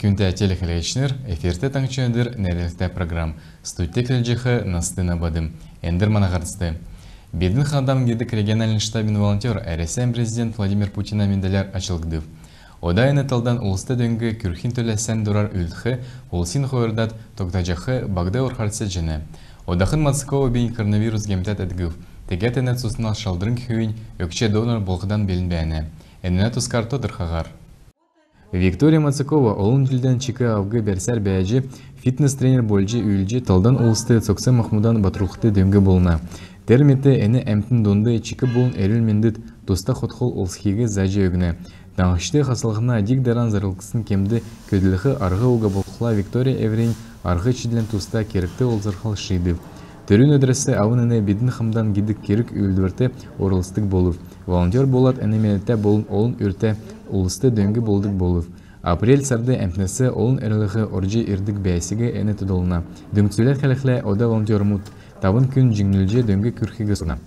Күнті телехелечнер, эфирте таңчыдыр нерелте программ. Студте келжихы настына бадым. Эндер манағарысты. Бедін хадам гедік региональный штабин волонтер РСМ президент Владимир Путина менделер ачылгдыв. Одайны талдан улысты дөңгі күрхин төләсән дурар үлтхы, улсин хойырдат тоқтажахы багда урхарсы жіне. Одахын Мацкова бен коронавирус гемтет әдгів. Тегетенет сусына шалдырын күйін өкче донор болғыдан белінбәне. Әніне тускар тодыр хағар. Виктория Мацакова жилден чикі авгы берсәр бәжі фитнес-тренер бөлжі үйлжі талдан улысты Цоксы Махмудан батрухты дөңгі болна. Терметі әні әмтін донды чикі болын әріл мендіт тоста хотхол олсхигі зәжі өгіне. Таңышты қасылығына дик даран зарылқысын кемді көділігі арғы уға болқыла Виктория Эврин арғы чидлен туста керікті олзырқал шиды. Төрін өдірісі ауыныны бидін қымдан гидік керік үлдірті орылыстық болув. Волонтер болат әнеменетті болын олын үрті улысты дөңгі болдық болув. Апрель сарды әмпнесі олын әрілігі оржи ирдік бәйсігі әні тұдылына. Дөңгтілер қәліқлі ода волонтермут табын күн жіңнілже дөңгі күрхігі сұна.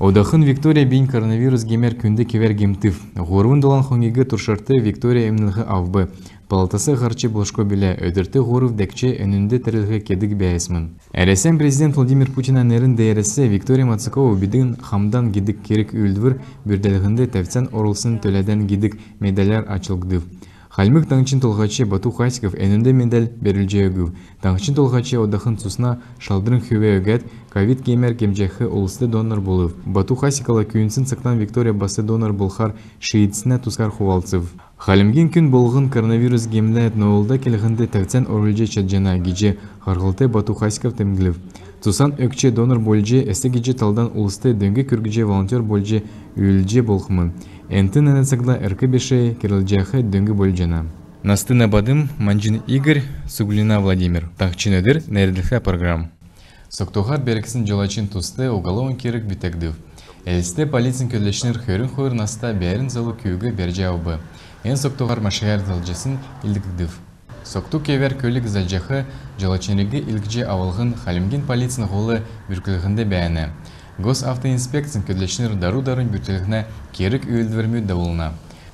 Одахын Виктория бин коронавирус гемер күнді кевер гемтив. Ғорвын долан хонгигі туршарты Виктория емнілгі авбы. Палатасы ғарчы бұлшко біле, өдірті ғоров дәкче өнінде тірілгі кедік бәйесмін. Әресен президент Владимир Путина нерін дәйіресі Виктория Мацакова бидігін хамдан гидік керек үлдвір бүрдәлігінде тәвцен орылсын төләден гидік медалер ачылгдыв. Хальмык таңчин толғачы Бату Хасиков әнінде медаль берілже өгів. Таңчин толғачы одахын сусна шалдырын хөве өгәт, ковид кемер кемжәхі олысты донор болып. Бату Хасикала күйінсін Виктория басы донор болхар шиитсіне тускар хувалцыв. Халимген күн болғын коронавирус гемлі этноолда келгінде тәвцен орылже чаджана гиже харғылты Бату Хасиков тәмгілів. Тусан өкче донор болже, әсті гиже талдан улысты дөңгі күргіже волонтер болже үйілже болқымын. Энтын әнәсігла әркі беше керілжәхі дөңгі болжана. Настына бадым Манжин Игорь, Суглина Владимир. Тақчин өдір нәрділхә программ. Соктуғар берексін жолачин тусты уголовын керік бітегдів. Әлісте полицин көлешінер хөрін хойыр наста бәрін залу күйігі берже аубы. Ен соктуғар машығар залжесын илдікдів. Сокту кевер көлік залжақы жолачинрегі илгже авылғын халимген полицин ғолы бүркілігінде бәяны. Госавтоинспекцияның көдлешнер дару-дарын бүтілігіне керік үйілдвермі дауылына.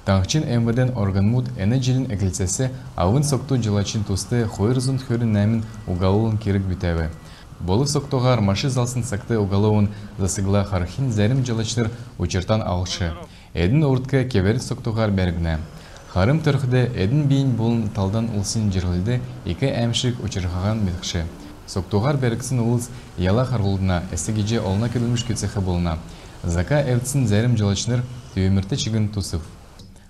Таңқчин МВДен органмуд әні жилін әкілсесі ауын сокту жылачин тусты хойырзын хөрін нәмін уголовын керік бүтәві. Болы соктуғар маши залсын сақты засыгла хархин зәрім жылачныр учертан алшы. Әдін ұртқа кевер соктуғар бәргіне. Харым түрхді әдін бейін болын талдан ұлсын жырылды екі әмшік учырғаған бетқші. Соктуғар бәріксін ұлыс яла қарғылдына, әстігеже олына кірілміш көтсеқі болына. Зака әвтсін зәрім жылачныр түйімірті чігін тусып.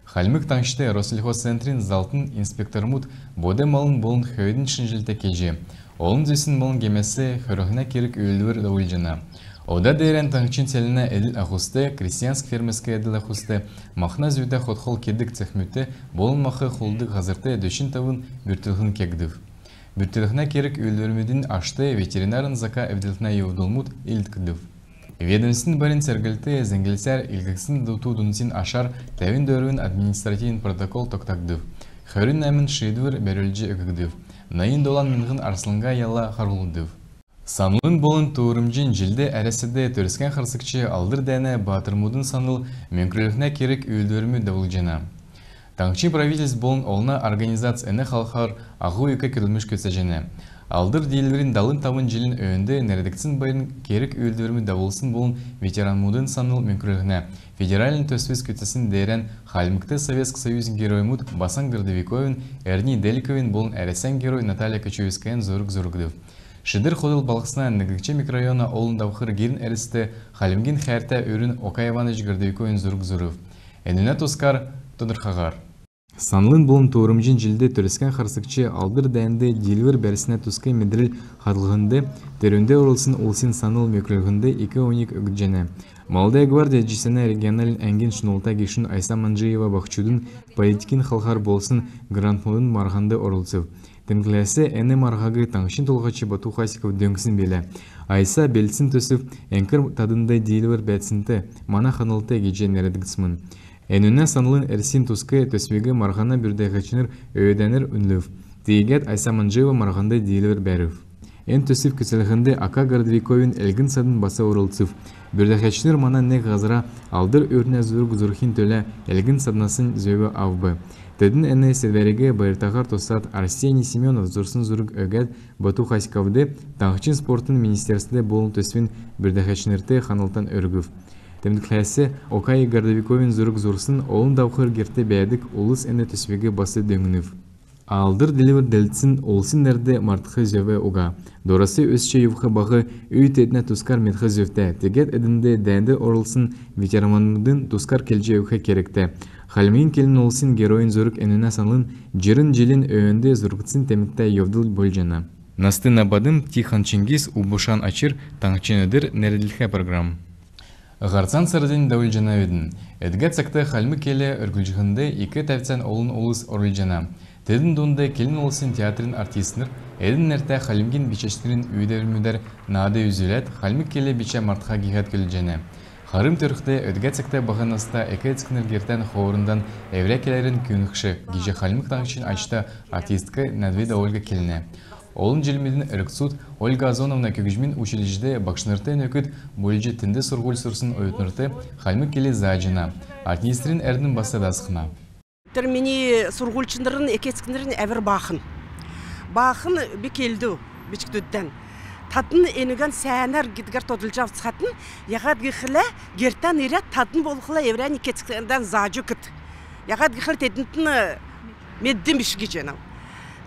Хальмык таңшты Россельхоз центрин залтын инспектормут боде малын болын хöyдің шынжилті кеже. Олын зүйсін малын кемесі хөрігіне керік өйлдір дәуілжіна. Ода дейрен таңчин селіне әділ ағусты, крестьянск фермескі әділ ағусты, мақна зүйді хотхол кедік цехмүтті, болын мақы құлдық ғазырты дөшін тавын бүртілғын кегдів. Бүртіліғіне керік өлдірмедін ашты ветеринарын зака әвділтіне еудылмут илткідів. Ведомствен барин сәргілті зәңгілсәр илгіксін ашар тәвін дөрін административін протокол тоқтагдыв. Хөрін әмін шейдвір бәрілжі үгігдів. Найын долан мінғін арсылынға яла қарғылдыв. Санлын болын туырымжин жилде әресіде төріскен қырсықчы алдыр дәні батырмудын саныл менкрілігіне керек өлдірмі дәуілжена. Таңчи правительств болын олна организацияны халқар ағу екі кірілміш көсәжені. Алдыр дейлерін далын табын жилін өйінді нәредіксін байын керік өлдірімі давылсын болын ветеран мудын саныл мүмкірігіне. Федералін төсвіз көтесін дәрен Халмыкты Советск Союзин героймуд Басан Гордовиковин, Эрни Деликовин болын әресен герой Наталья Кочевскаян зорг-зоргдыв. Шидыр ходыл балықсына нігікче микрорайона олын давқыр герін әрісті Халимген хәрті өрін Иванович Гордовиковин зорг-зоров. Әніне тускар Тодырхағар. Санлын болын туырымжин жилде төрескен харсыкчы алдыр дәнде дилвер бәрсіне тұскай медрил хадылғынды, терінде орылсын улсин саныл мекрылғынды 2-12 үгджені. Малдая гвардия жисене регионалин әңген шынулта кешін Айса Манжиева бақчудын политикин халхар болсын грантмудын марғанды орылсып. Тінкләсі әні марғағы таңшын толғачы Бату Хасиков дөңкісін белі. Айса белсін төсіп, әңкір тадындай дилвер бәтсінті, мана ханылты геже нәредігісмін. Әнүнә санлын әрсин тускы төсмегі марғана бүрдәғачыныр өйдәнір үнлөв. Тейгәт Айса Манжева марғандай дейілір бәрів. эн төсүв кыселыхынды ака городовиковин элгин садын баса урылцыв бюрдахачныр мана не газыра алдыр өрне зург зурхин төле элгин саднасын зөбө авбы Тедин эне седвереге байыртағар тосат Арсений Семенов зурсын зург өгәт Бату Хаськавды таңқчин спортын министерстве болын төсвин бірдәхәчнерте ханылтан өргүв. Темдікләсі Окай Гордовиковин зург зурсын олын дауқыр герте бәдік улыс эне төсвеге басы дөңінів. Алдыр деливер делтсин олсын нерде мартхы жеве уга. Дорасы өсче ювхы бағы үй тетне тускар метхы жевте. Тегет эдинде дәнді орылсын ветеранмандын тускар келже үхе керекте. Халмин келін олсын героин зөрік әніне санлын жирын жилин өйінде зұрғытсын темікті евдыл болжана. Настына бадым Тихан Чингис убушан ачыр таңчын өдір нәреділхе программ. Ғарцан сырден дәуіл жана өдін. Эдгет сақты халмы келе үргілжігінде екі тәвцен олын олыс орыл жана. Тедін донда келін олсын театрын артистнер, эдін нәрті халимгин бичештерін үйдермедер нады үзілет, халмы келе биче мартха гигат көлі Харым түрікте өдгәтсікті бағанаста әкетскінер гертен хоорындан әврекелерін күнікші, гиже халмык таңшын ашта артистка Надвида Ольга келіне. Олын желмедін іріксуд Ольга Азоновна көгіжмен училищеде бақшынырты нөкіт бөлжі тінді сұрғыл сұрсын ойытнырты халмык келе заажына, артистерін әрдің басы дасқына. Термини сургульчындырын экескиндерин эвер бахын бахын бекелду бичктүттен татын энеген сәнер гидгер тодылжав цхатын ягат гихле гертан иря татын болхла еврен экескинден зажу кыт ягат гихле тединтин меддим бишги женал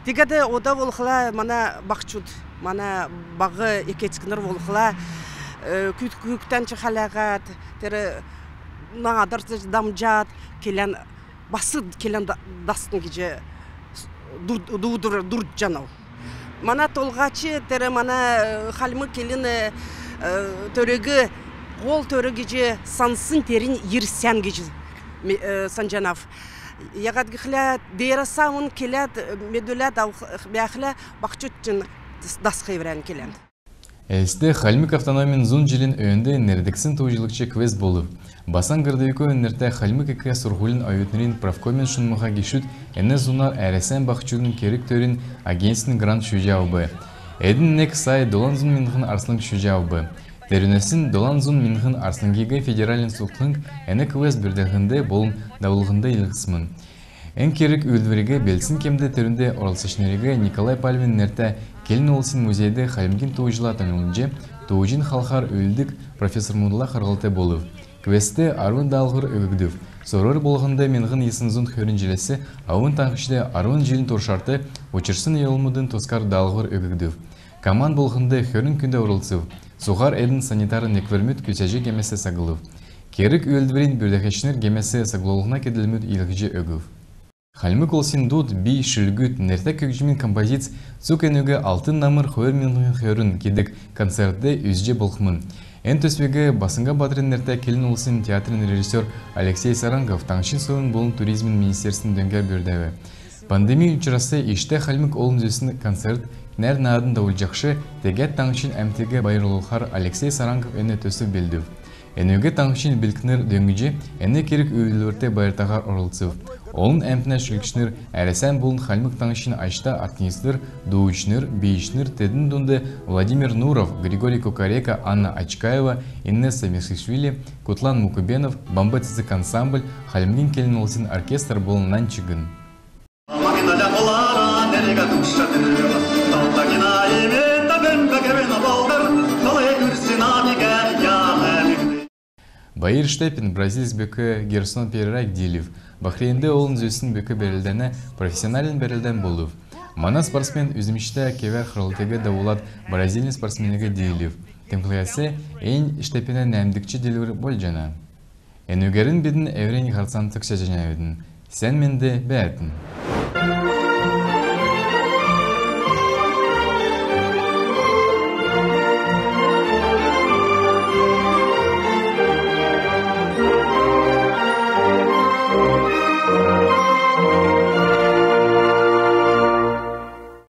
тигаде ода болхла мана бахчуд мана багы экескиндер болхла күт күктен чахалагат тере надар дамжат келен басы келен дастын кеже дудур дур жанау. Мана толгачы тере мана халмы келин э, э, төреги гол төрегиже сансын терин ирсян кеже санжанов ягат гихля дера самын келят медулят бяхля бахчутчын дасқы еврен келен Әсте Халмик автономин зун жилин өйінде нердексін тоғжылықчы квест болу. Басан гырдайко өнерте Халмик эке сургулин аютнерин правкомен шунмаға кешут әне зунар әресен бақчудын керік төрін агенсінің грант шүжауы. Эдін нек сай долан зун минхын арслың шүжауы. Дәрінесін долан зун минхын арслыңгеге федералин суқлың әне квест бірдігінде болын давылғында елғысмын. Ән керек өлдіреге белсін кемді түрінде оралсышнереге Николай Пальвин нерте келін олсын музейді халимгин туыжыла таңылынже туыжин халхар өлдік профессор Мудла қарғылты болу. Квесте арвын далғыр өгігдів. Сорыр болғында менғын есінзун хөрін желесі, ауын таңғышды арвын желін торшарты, очырсын елмудын тоскар далғыр өгігдів. Каман болғында хөрін күнді орылсыв. Сухар эдін санитары неквермет күсәжі кемесі сағылыв. Керік өлдіверін бүрдәкешінер кемесі сағылығына кеділмет илғыжы өгів. Хальмы колсин дут би шүлгүт нерте көкжімін композиц цукенуге алтын намыр хойыр мен хөрін кедік концертте үзже болхмын. Эн төсвеге басынға батырын нерте келін олсын театрын режиссер Алексей Сарангов таңшын соғын болын туризмін министерсін дөңгер бердәві. Пандемия учрасы иште хальмык олын концерт нәр наадын даулжақшы тегет таңшын әмтеге байырлылхар Алексей Сарангов әне төсі белдів. Энөге таңшын білкінер дөңгіже әне керек өйлерте байыртағар орылцыв. Олын әмтіне шүлікшінер әресен болын халмық таңшын ашта артинистер, дуучнер, бейшнер тедін донды Владимир Нуров, Григорий Кукарека, Анна Ачкаева, Иннеса Месхишвили, Кутлан Мукубенов, Бамба Цицик ансамбль, халмгин келін оркестр болыннан чыгын. Байыр Штепин бразилис бөкі Герсон Перерак Дилев. Бахрейнде олын зөсін бөкі берілдені профессионален берілден болу. Мана спортсмен үзімішті кевер қырылтығы даулат бразилин спортсменігі Дилев. Темклиясы ең Штепені нәмдікчі Дилевер бол жана. Әнігерін бедін әврен ғарсан тұқша жана өдін. Сен менде бәәтін.